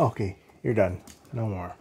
Okay, you're done. No more.